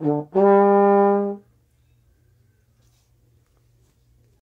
うん。